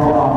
know,